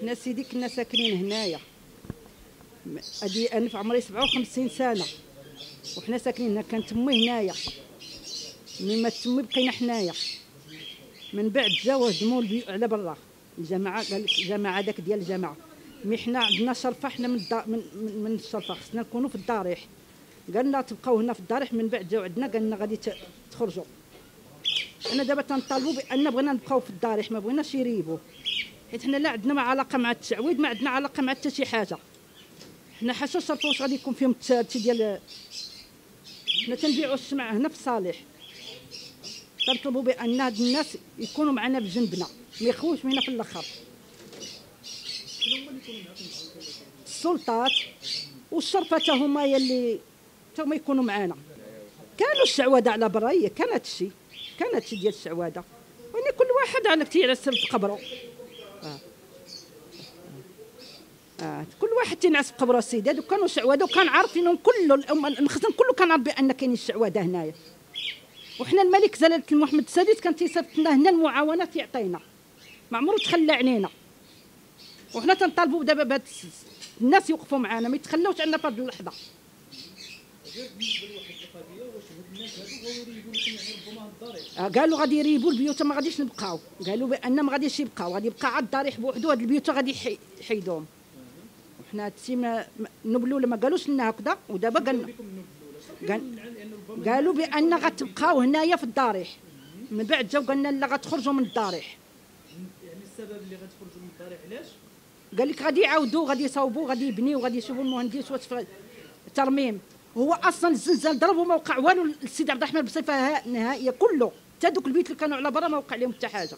حنا سيدي كنا ساكنين هنايا. م- ادي أنا في عمري 57 سنة. وحنا ساكنين هنا كانت امي هنايا. من ما تمي بقينا حنايا. من بعد هدموا البيوت على برا الجماعة قال لك الجماعة داك ديال الجماعة. مي حنا عندنا شرفة حنا من, من, من الشرفة. خصنا نكونوا في الضريح قالنا تبقاو هنا في الضريح من بعد جاو عندنا قالنا غادي تخرجوا. أنا دابا تنطالبوا بأن بغينا نبقاو في الضريح ما بغيناش يريبوا. حيت حنا لا عندنا ما علاقة مع التعويض ما عندنا علاقة مع حتى شي حاجة. حنا حاشا شرط واش غادي يكون فيهم التالتي ديال حنا تنبيعوا الشمع هنا في صالح. تنطلبوا بأن هاد الناس يكونوا معنا بجنبنا ما يخوش منا في الآخر. السلطات والشرطه تا هما اللي تا هما يكونوا معنا كانوا الشعوذه على برا هي كانت شي كانت شي ديال الشعوذه يعني كل واحد على تيعس في قبره. آه. كل واحد تينعس في قبره السيد. هادو كانوا شعوذه وكان عارفينهم كله المخزن كله كان عارف بأن كاينين الشعوذه هنايا. وحنا الملك جلاله محمد السادس كان تيصيفط لنا هنا المعاونات يعطينا. ما عمرو تخلى علينا. وحنا تنطالبوا دابا بهاد الناس يوقفوا معنا ما يتخلوش عنا في هاد قالوا غادي يريبوا البيوت ما غاديش نبقاو. قالوا بأن ما غاديش يبقاو غادي يبقى عاد الضريح بوحدو هاد البيوت غادي يحي- يحيدوهم. وحنا هادشي ما ما- نبلوا ما قالوش لنا هكذا ودابا قالنا قال قالوا بأن غتبقاو هنايا في الضريح من بعد جاو قالنا لا غتخرجوا من الضريح يعني السبب اللي غتخرجوا من الضريح علاش؟ قال لك غادي يعاودوا غادي يصاوبوا غادي يبنيو غادي يشوفوا المهندس واش في الترميم. هو أصلا الزلزال ضرب وما وقع والو السيد عبد الرحمن بصفة ها- نهائية كله. حتى دوك البيوت اللي كانوا على برا ما وقع لهم حتى حاجة.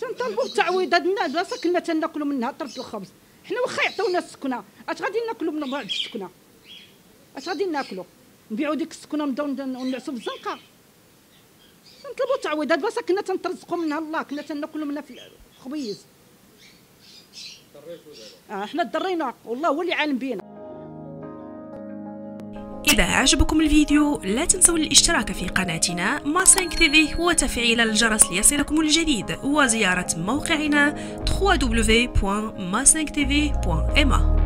تنطلبوا التعويض هاد الناس. كنا تناكلوا منها طرف الخبز حنا واخا يعطيونا السكنة. أش غادي ناكلوا من بعد السكنة؟ أش غادي ناكلوا؟ نبيعوا ديك السكنة ونبداو ن- ونعسوا في الزنقة. نطلبوا التعويض هاد البلاصه كنا تنترزقوا منها الله. كنا تناكلوا منها في الخبيز. آه إحنا ضرينا. والله هو اللي عالم بينا. إذا عجبكم الفيديو لا تنسوا الاشتراك في قناتنا ما 5 تيفي وتفعيل الجرس ليصلكم الجديد وزيارة موقعنا www.ma5tv.ma